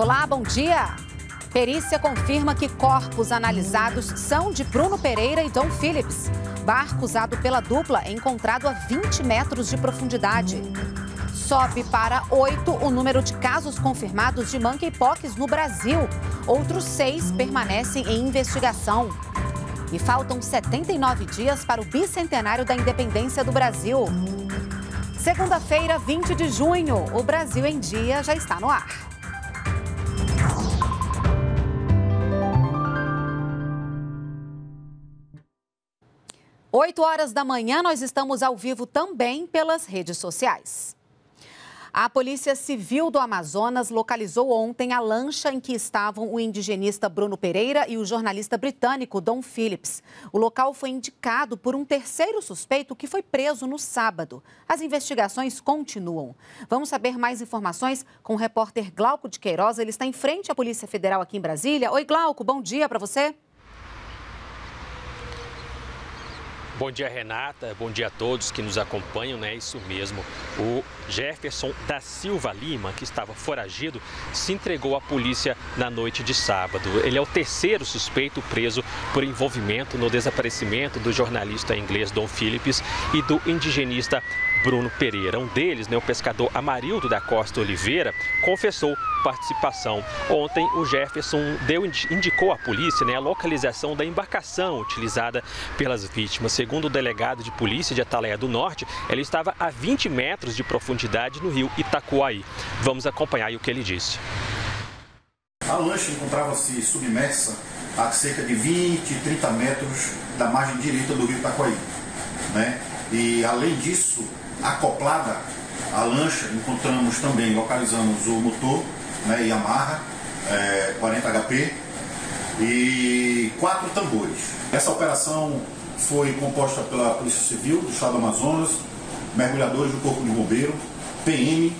Olá, bom dia. Perícia confirma que corpos analisados são de Bruno Pereira e Dom Phillips. Barco usado pela dupla é encontrado a 20 metros de profundidade. Sobe para oito o número de casos confirmados de monkeypox no Brasil. Outros seis permanecem em investigação. E faltam 79 dias para o bicentenário da independência do Brasil. Segunda-feira, 20 de junho, o Brasil em Dia já está no ar. 8 horas da manhã, nós estamos ao vivo também pelas redes sociais. A Polícia Civil do Amazonas localizou ontem a lancha em que estavam o indigenista Bruno Pereira e o jornalista britânico Don Phillips. O local foi indicado por um terceiro suspeito que foi preso no sábado. As investigações continuam. Vamos saber mais informações com o repórter Glauco de Queiroz. Ele está em frente à Polícia Federal aqui em Brasília. Oi, Glauco, bom dia para você. Bom dia, Renata. Bom dia a todos que nos acompanham, né? Isso mesmo. O Jefferson da Silva Lima, que estava foragido, se entregou à polícia na noite de sábado. Ele é o terceiro suspeito preso por envolvimento no desaparecimento do jornalista inglês Don Phillips e do indigenista Bruno Pereira. Um deles, né, o pescador Amarildo da Costa Oliveira, confessou participação. Ontem, o Jefferson deu, indicou à polícia né, a localização da embarcação utilizada pelas vítimas. Segundo o delegado de polícia de Ataleia do Norte, ela estava a 20 metros de profundidade no rio Itacoaí. Vamos acompanhar o que ele disse. A lancha encontrava-se submersa a cerca de 20, 30 metros da margem direita do rio Itacoaí. Né? E além disso, acoplada à lancha, encontramos também, localizamos o motor né, Yamaha é, 40 HP e quatro tambores. Essa operação foi composta pela Polícia Civil do Estado do Amazonas, mergulhadores do Corpo de Bombeiro, PM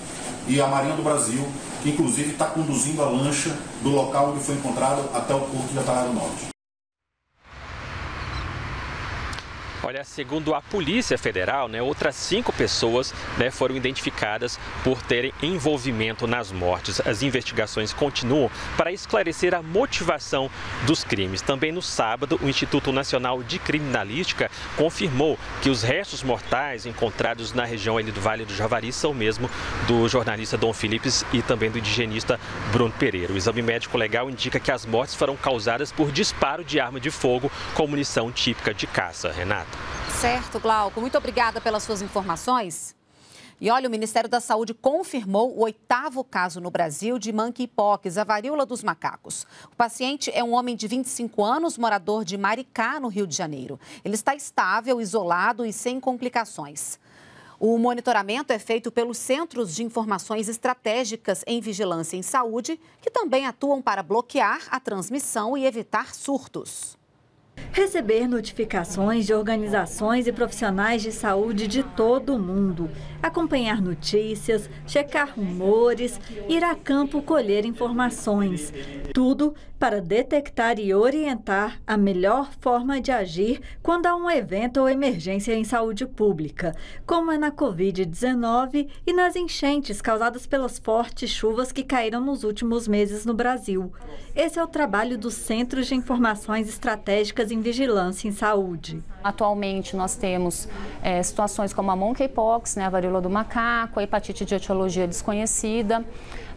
e a Marinha do Brasil, que inclusive está conduzindo a lancha do local onde foi encontrado até o porto de Atalaya do Norte. Olha, segundo a Polícia Federal, né, outras cinco pessoas né, foram identificadas por terem envolvimento nas mortes. As investigações continuam para esclarecer a motivação dos crimes. Também no sábado, o Instituto Nacional de Criminalística confirmou que os restos mortais encontrados na região do Vale do Javari são mesmo do jornalista Dom Phillips e também do indigenista Bruno Pereira. O exame médico legal indica que as mortes foram causadas por disparo de arma de fogo com munição típica de caça. Renata. Certo, Glauco. Muito obrigada pelas suas informações. E olha, o Ministério da Saúde confirmou o oitavo caso no Brasil de monkeypox, a varíola dos macacos. O paciente é um homem de 25 anos, morador de Maricá, no Rio de Janeiro. Ele está estável, isolado e sem complicações. O monitoramento é feito pelos Centros de Informações Estratégicas em Vigilância em Saúde, que também atuam para bloquear a transmissão e evitar surtos. Receber notificações de organizações e profissionais de saúde de todo o mundo, acompanhar notícias, checar rumores, ir a campo colher informações. Tudo para detectar e orientar a melhor forma de agir quando há um evento ou emergência em saúde pública, como é na Covid-19 e nas enchentes causadas pelas fortes chuvas que caíram nos últimos meses no Brasil. Esse é o trabalho dos Centros de Informações Estratégicas em Vigilância em Saúde. Atualmente nós temos é, situações como a monkeypox, né, a varíola do macaco, a hepatite de etiologia desconhecida,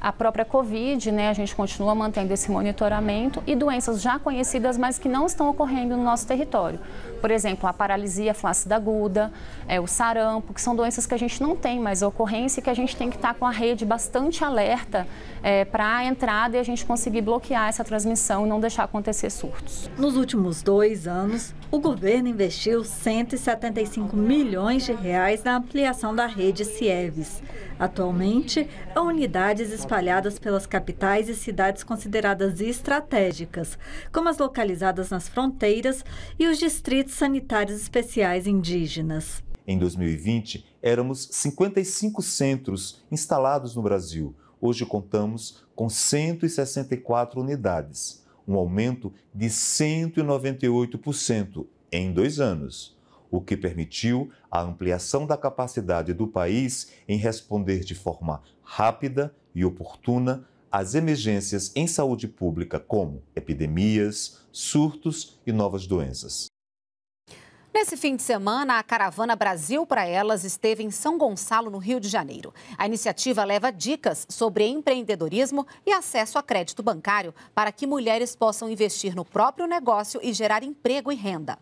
a própria Covid, né, a gente continua mantendo esse monitoramento e doenças já conhecidas, mas que não estão ocorrendo no nosso território. Por exemplo, a paralisia flácida aguda, é, o sarampo, que são doenças que a gente não tem mais ocorrência e que a gente tem que estar com a rede bastante alerta é, para a entrada e a gente conseguir bloquear essa transmissão e não deixar acontecer surtos. Nos últimos dois anos, o governo investiu 175 milhões de reais na ampliação da rede CIEVES. Atualmente, há unidades espalhadas pelas capitais e cidades consideradas estratégicas, como as localizadas nas fronteiras e os distritos sanitários especiais indígenas. Em 2020, éramos 55 centros instalados no Brasil. Hoje contamos com 164 unidades, um aumento de 198% em dois anos o que permitiu a ampliação da capacidade do país em responder de forma rápida e oportuna às emergências em saúde pública, como epidemias, surtos e novas doenças. Nesse fim de semana, a caravana Brasil para Elas esteve em São Gonçalo, no Rio de Janeiro. A iniciativa leva dicas sobre empreendedorismo e acesso a crédito bancário para que mulheres possam investir no próprio negócio e gerar emprego e renda.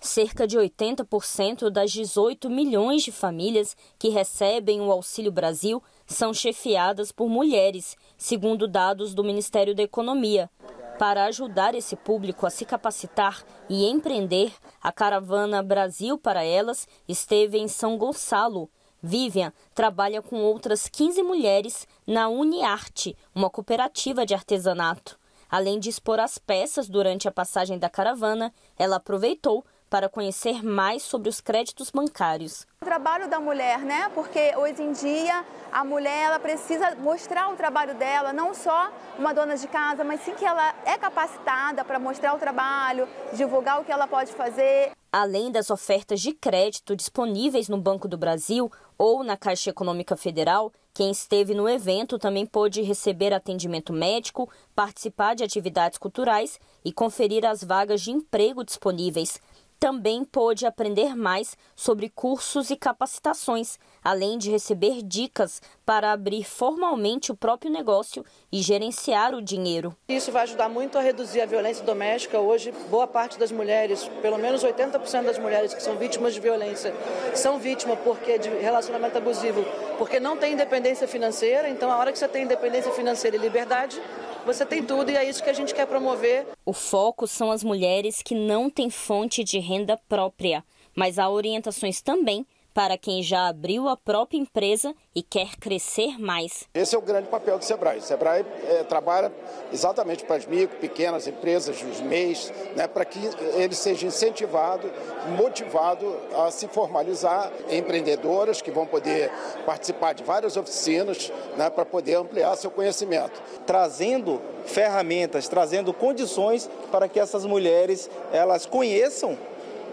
Cerca de 80% das 18 milhões de famílias que recebem o Auxílio Brasil são chefiadas por mulheres, segundo dados do Ministério da Economia. Para ajudar esse público a se capacitar e empreender, a caravana Brasil para Elas esteve em São Gonçalo. Vivian trabalha com outras 15 mulheres na Uniarte, uma cooperativa de artesanato. Além de expor as peças durante a passagem da caravana, ela aproveitou para conhecer mais sobre os créditos bancários. O trabalho da mulher, né? Porque hoje em dia a mulher ela precisa mostrar o trabalho dela, não só uma dona de casa, mas sim que ela é capacitada para mostrar o trabalho, divulgar o que ela pode fazer. Além das ofertas de crédito disponíveis no Banco do Brasil ou na Caixa Econômica Federal, quem esteve no evento também pôde receber atendimento médico, participar de atividades culturais e conferir as vagas de emprego disponíveis também pôde aprender mais sobre cursos e capacitações, além de receber dicas para abrir formalmente o próprio negócio e gerenciar o dinheiro. Isso vai ajudar muito a reduzir a violência doméstica. Hoje, boa parte das mulheres, pelo menos 80% das mulheres que são vítimas de violência, são vítimas porque de relacionamento abusivo, porque não tem independência financeira. Então, a hora que você tem independência financeira e liberdade, você tem tudo e é isso que a gente quer promover. O foco são as mulheres que não têm fonte de renda própria, mas há orientações também para quem já abriu a própria empresa e quer crescer mais. Esse é o grande papel do Sebrae. O Sebrae é, trabalha exatamente para as micro, pequenas empresas, os MEIs, né, para que ele seja incentivado, motivado a se formalizar empreendedoras que vão poder participar de várias oficinas né, para poder ampliar seu conhecimento. Trazendo ferramentas, trazendo condições para que essas mulheres elas conheçam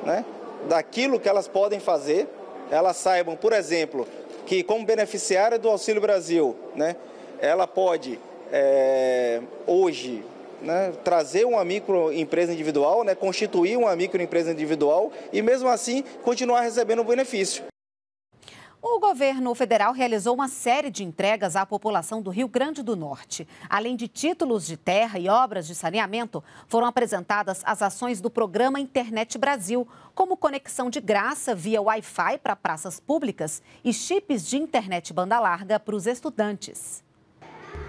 né, daquilo que elas podem fazer elas saibam, por exemplo, que como beneficiária do Auxílio Brasil, né, ela pode é, hoje né, trazer uma microempresa individual, né, constituir uma microempresa individual e mesmo assim continuar recebendo o benefício. O governo federal realizou uma série de entregas à população do Rio Grande do Norte. Além de títulos de terra e obras de saneamento, foram apresentadas as ações do programa Internet Brasil, como conexão de graça via Wi-Fi para praças públicas e chips de internet banda larga para os estudantes.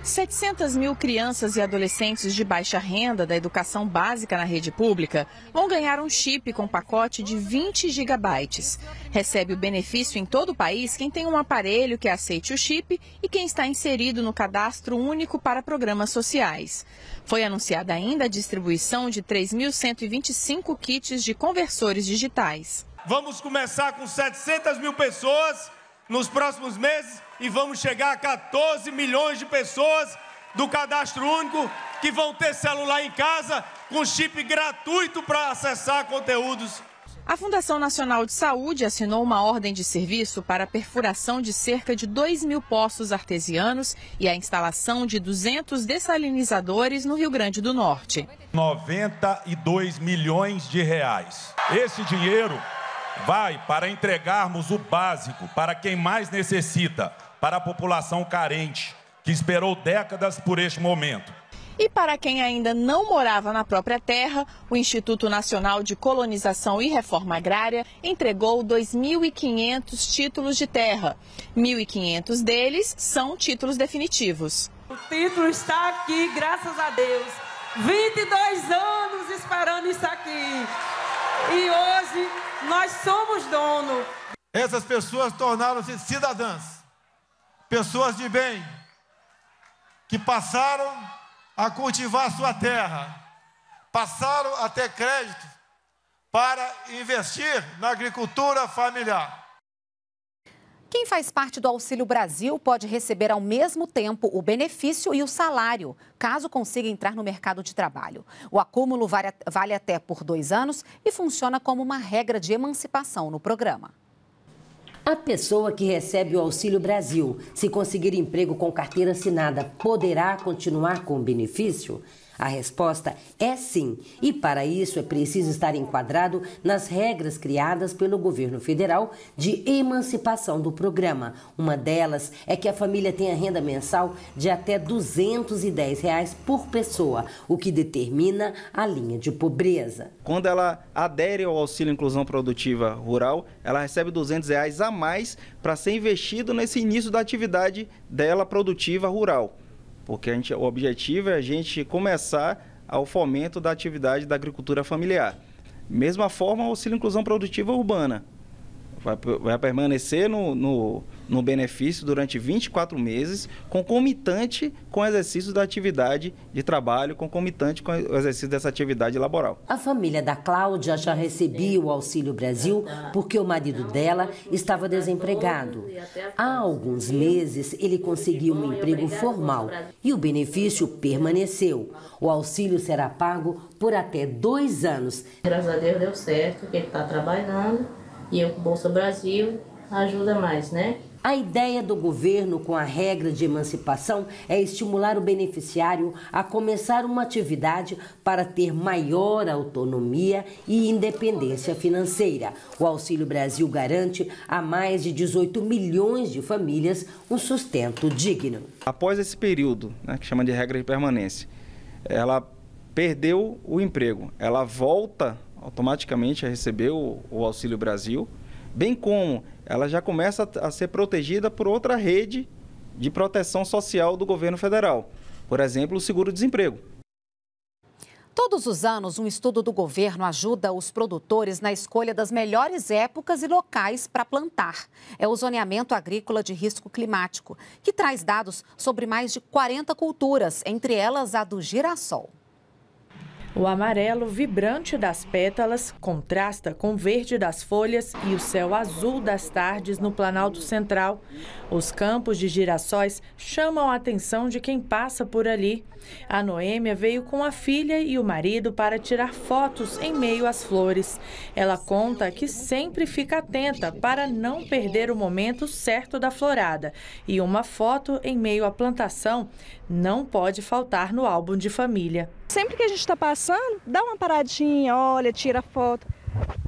700 mil crianças e adolescentes de baixa renda da educação básica na rede pública vão ganhar um chip com pacote de 20 gigabytes. Recebe o benefício em todo o país quem tem um aparelho que aceite o chip e quem está inserido no cadastro único para programas sociais. Foi anunciada ainda a distribuição de 3.125 kits de conversores digitais. Vamos começar com 700 mil pessoas nos próximos meses e vamos chegar a 14 milhões de pessoas do cadastro único que vão ter celular em casa com chip gratuito para acessar conteúdos. A Fundação Nacional de Saúde assinou uma ordem de serviço para a perfuração de cerca de 2 mil poços artesianos e a instalação de 200 dessalinizadores no Rio Grande do Norte. 92 milhões de reais. Esse dinheiro vai para entregarmos o básico para quem mais necessita, para a população carente, que esperou décadas por este momento. E para quem ainda não morava na própria terra, o Instituto Nacional de Colonização e Reforma Agrária entregou 2.500 títulos de terra. 1.500 deles são títulos definitivos. O título está aqui, graças a Deus. 22 anos esperando isso aqui. E hoje nós somos dono. Essas pessoas tornaram-se cidadãs, pessoas de bem, que passaram a cultivar sua terra, passaram a ter crédito para investir na agricultura familiar. Quem faz parte do Auxílio Brasil pode receber ao mesmo tempo o benefício e o salário, caso consiga entrar no mercado de trabalho. O acúmulo vale até por dois anos e funciona como uma regra de emancipação no programa. A pessoa que recebe o Auxílio Brasil, se conseguir emprego com carteira assinada, poderá continuar com o benefício? A resposta é sim, e para isso é preciso estar enquadrado nas regras criadas pelo governo federal de emancipação do programa. Uma delas é que a família tenha renda mensal de até 210 reais por pessoa, o que determina a linha de pobreza. Quando ela adere ao auxílio inclusão produtiva rural, ela recebe 200 reais a mais para ser investido nesse início da atividade dela produtiva rural porque a gente, o objetivo é a gente começar ao fomento da atividade da agricultura familiar. Mesma forma, o auxílio inclusão produtiva urbana vai, vai permanecer no, no, no, benefício durante 24 meses, concomitante com o exercício da atividade de trabalho, concomitante com o exercício dessa atividade laboral. A família da Cláudia já recebia o Auxílio Brasil porque o marido dela estava desempregado. Há alguns meses ele conseguiu um emprego formal e o benefício permaneceu. O auxílio será pago por até dois anos. Graças a Deus deu certo, porque ele está trabalhando e o Bolsa Brasil ajuda mais, né? A ideia do governo com a regra de emancipação é estimular o beneficiário a começar uma atividade para ter maior autonomia e independência financeira. O Auxílio Brasil garante a mais de 18 milhões de famílias um sustento digno. Após esse período, né, que chama de regra de permanência, ela perdeu o emprego, ela volta automaticamente a receber o, o Auxílio Brasil, bem como ela já começa a ser protegida por outra rede de proteção social do governo federal, por exemplo, o seguro-desemprego. Todos os anos, um estudo do governo ajuda os produtores na escolha das melhores épocas e locais para plantar. É o zoneamento agrícola de risco climático, que traz dados sobre mais de 40 culturas, entre elas a do girassol. O amarelo vibrante das pétalas contrasta com o verde das folhas e o céu azul das tardes no Planalto Central. Os campos de girassóis chamam a atenção de quem passa por ali. A Noêmia veio com a filha e o marido para tirar fotos em meio às flores. Ela conta que sempre fica atenta para não perder o momento certo da florada. E uma foto em meio à plantação não pode faltar no álbum de família. Sempre que a gente está passando, dá uma paradinha, olha, tira foto.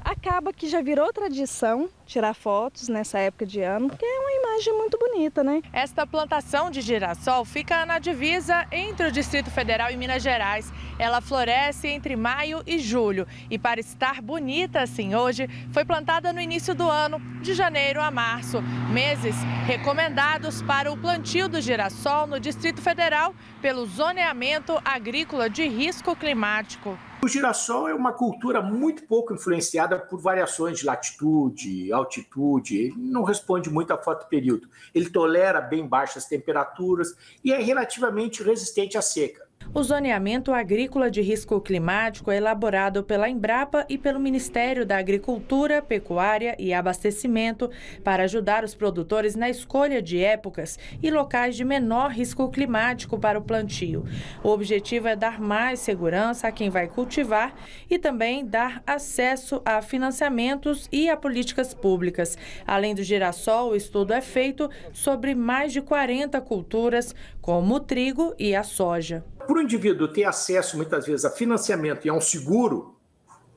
Acaba que já virou tradição tirar fotos nessa época de ano, que é uma imagem muito bonita, né? Esta plantação de girassol fica na divisa entre o Distrito Federal e Minas Gerais. Ela floresce entre maio e julho e para estar bonita assim hoje, foi plantada no início do ano, de janeiro a março, meses recomendados para o plantio do girassol no Distrito Federal pelo zoneamento agrícola de risco climático. O girassol é uma cultura muito pouco influenciada por variações de latitude, altitude, ele não responde muito a fotoperíodo. Ele tolera bem baixas temperaturas e é relativamente resistente à seca. O zoneamento agrícola de risco climático é elaborado pela Embrapa e pelo Ministério da Agricultura, Pecuária e Abastecimento para ajudar os produtores na escolha de épocas e locais de menor risco climático para o plantio. O objetivo é dar mais segurança a quem vai cultivar e também dar acesso a financiamentos e a políticas públicas. Além do girassol, o estudo é feito sobre mais de 40 culturas, como o trigo e a soja para o indivíduo ter acesso muitas vezes a financiamento e a um seguro,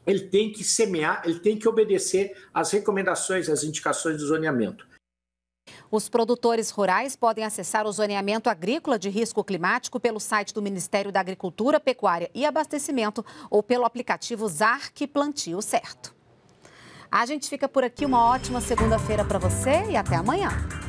ele tem que semear, ele tem que obedecer às recomendações, às indicações do zoneamento. Os produtores rurais podem acessar o zoneamento agrícola de risco climático pelo site do Ministério da Agricultura, Pecuária e Abastecimento ou pelo aplicativo ZARC Plantio Certo. A gente fica por aqui. Uma ótima segunda-feira para você e até amanhã.